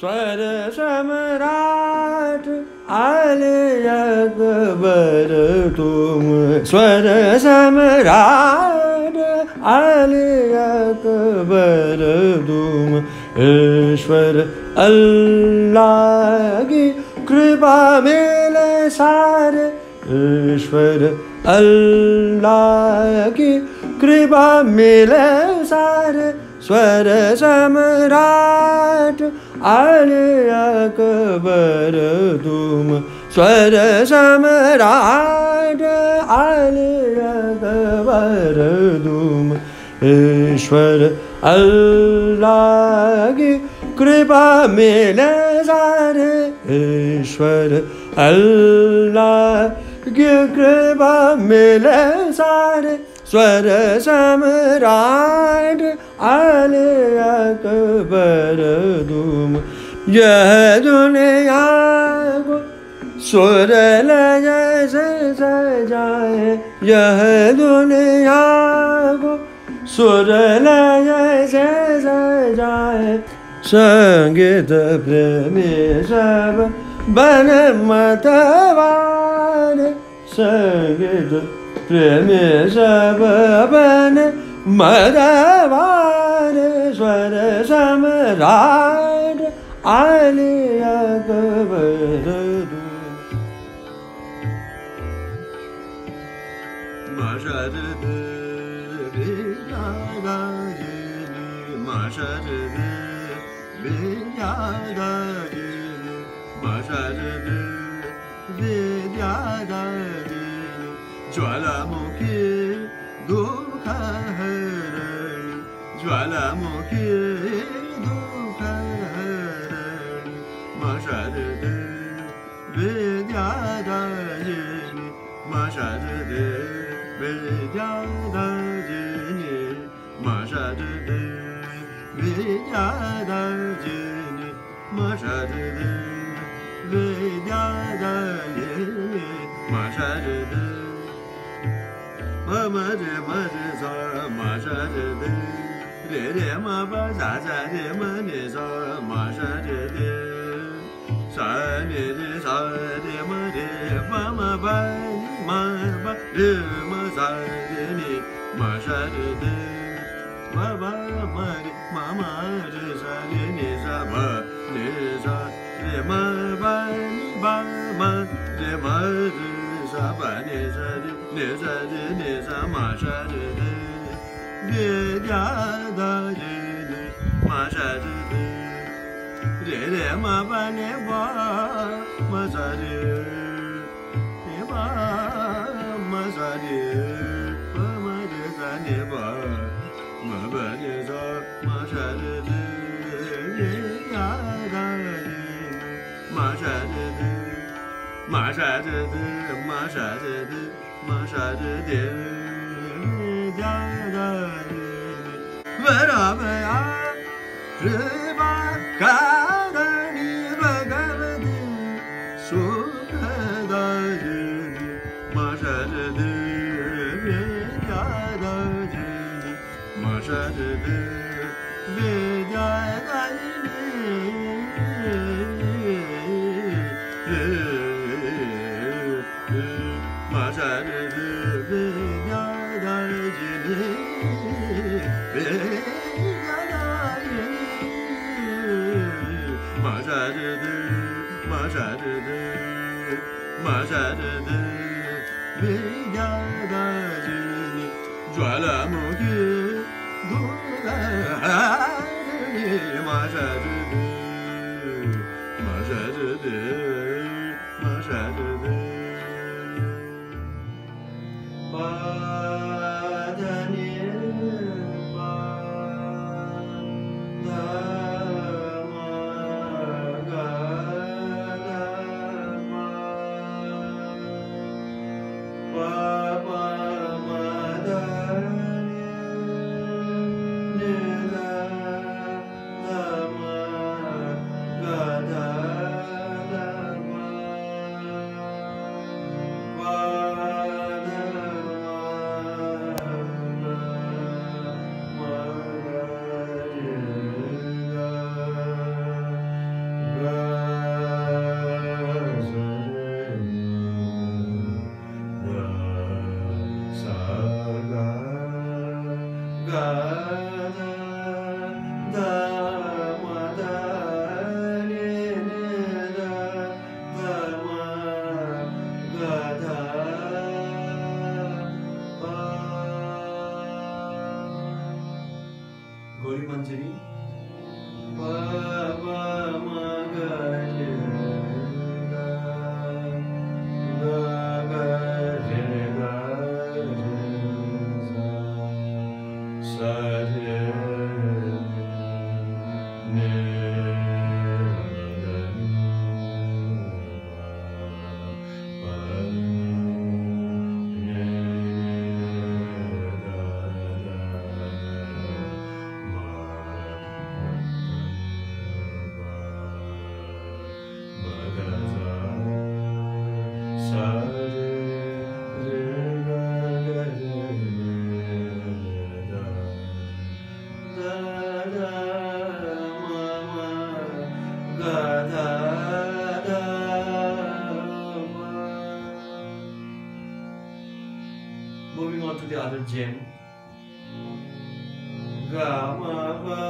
स्वर सम्राट आले अकबर तुम। स्वर सम्राट आले अकबर तुम। ईश्वर की कृपा मिले सारे। ईश्वर की कृपा मिले सारे। स्वर सम्राट अकबर तुम स्वर सम्राट आले अकबर तुम ईश्वर कृपा मिले सारे ईश्वर अल्लाह की कृपा मिले सारे सम्राट आले अकबर तुम यह दुनिया को सुर जैसे सजाए यह दुनिया को सुर जैसे सजाए, संगीत प्रेमी सब बन मतवान संगीत प्रेमी सब बन स्वर सम्राट आली अकबर मशरद मशरद विद्यादायिनी मशरद विद्यादायिनी ज्वालामुखी दुःखहरणि ज्वालामुखी दुःखहरणि re re ma ba za za re ma ne za ma sha re de मे मम बामासे मशार ममाराम ने म re re ma ba ne ba ma za re ne ba ma za re ba ma re za ne ba ma ba re za ma za re re ya ga re ma za re re ma za re re ma za re re ma za re re ya ga re ba ra ba ya re jim ga ma ba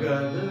God.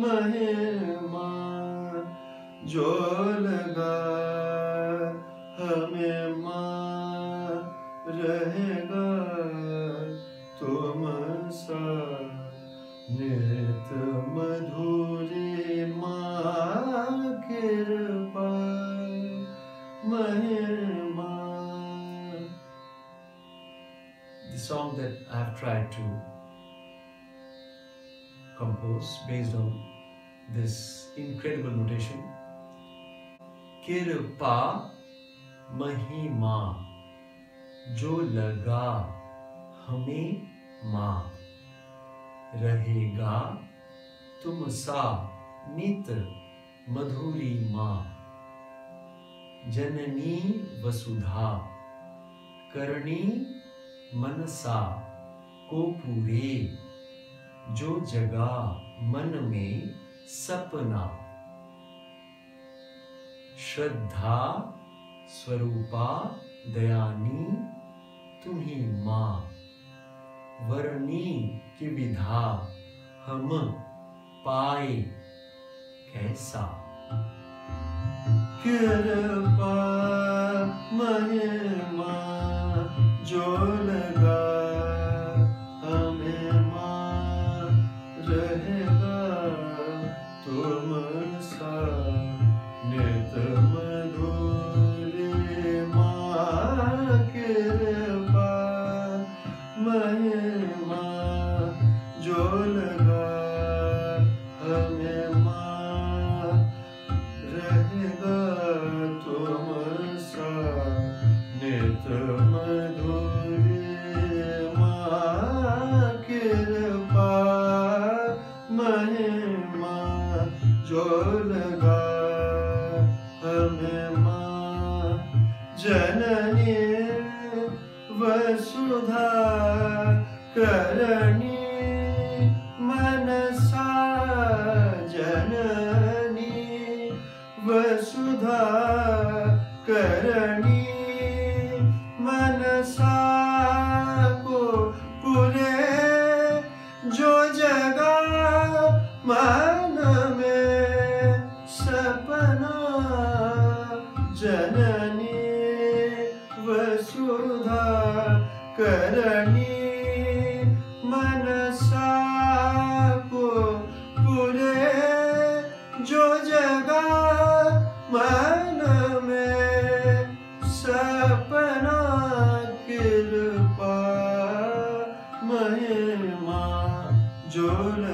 महिमा जो लगा हमें माँ रहेगा तुम सा नित मधुरी माँ कृपा महिमा The song that I have tried to compose based on this incredible notation. कृपा महिमा जो लगा हमें माँ रहेगा तुम सा नित मधुरी माँ जननी वसुधा करणी मनसा को पूरे जो जगा मन में सपना। श्रद्धा स्वरूपा दयानी तुम्ही माँ। वरनी की विधा हम पाए कैसा। कृपा महिमा जो लगा हमें माँ रहेगा Better Söyle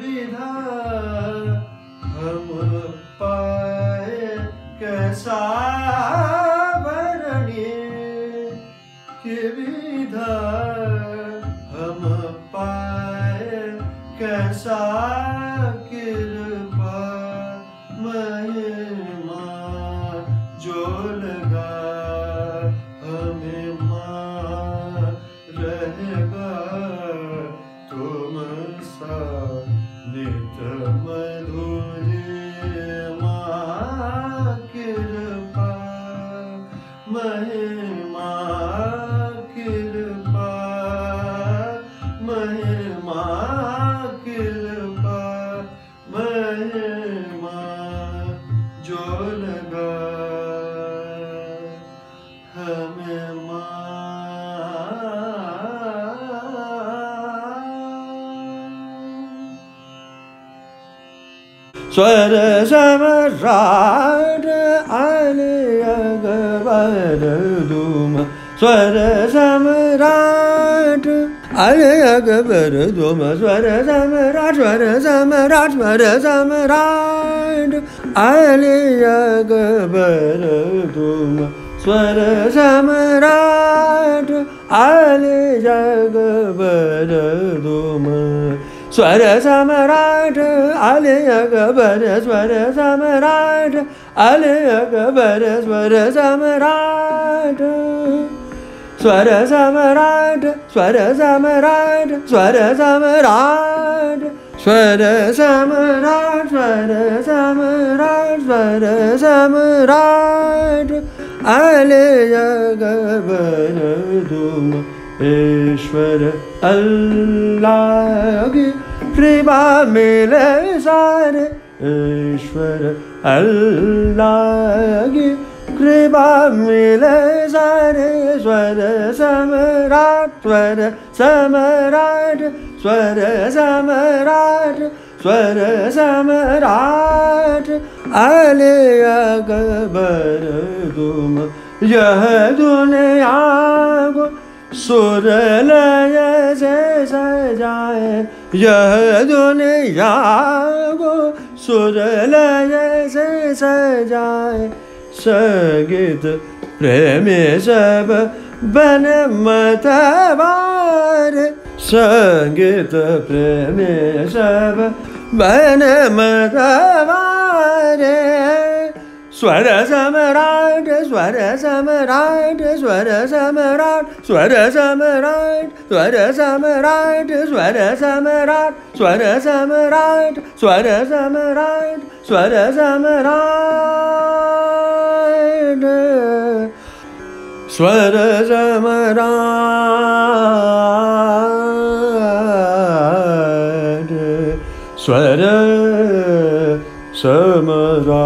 विधा हम पाए कैसा Söyle seme rade aliye gebele duma Söyle seme rade አለያ ገበረ ዶመ ዞረ ዘመራ ዞረ ዘመራ ዞረ ዘመራ አለያ ገበረ ዶመ ዞረ ዘመራ አለያ ገበረ ዶመ ዞረ ዘመራ አለያ ገበረ ዞረ ዘመራ አለያ ገበረ ዞረ ዘመራ स्वर सम्राट स्वर सम्राट स्वर सम्राट स्वर सम्राट स्वर सम्राट स्वर सम्राट अल जगव ऐश्वर अल्गी कृपा मेल सार ईश्वर अल्लागि कृपा मिले सारे, स्वर सम्राट स्वर सम्राट स्वर सम्राट स्वर सम्राट। अले अकबर तुम यह दुनिया सुर लय से सजाए, यह दुनिया सुर लय से सजाए। संगीत प्रेम बन मतवार संगीत प्रेम सब बन मतवार Sweater summer night, sweater summer night, sweater summer night, sweater summer night, sweater summer night, sweater summer night, sweater summer night, sweater summer night, sweater summer night, sweater summer night, sweater. Samara.